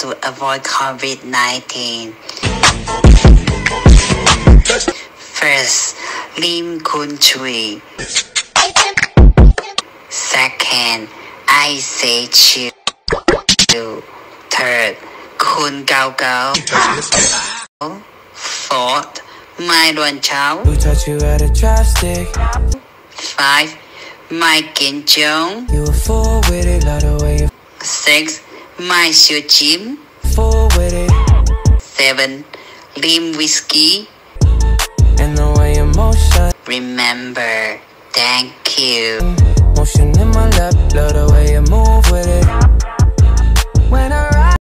to avoid COVID-19. First, Lim Kun Chui. Second, I say chill. Third, Kun Gao Gao. Fourth, Mai Luan Chao. Who taught you how to chopstick? Five, Mike Kian Chong. You a fool with it, love the way Six, Mai Xiu Chim. fool with it. Seven, Lim Whiskey. And the way you motion, Remember, thank you. motion in my lap,